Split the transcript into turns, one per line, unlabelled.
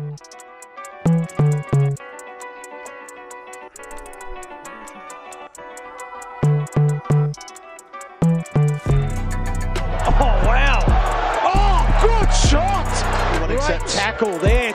Oh, wow. Oh, good shot. Great
accepts.
tackle there.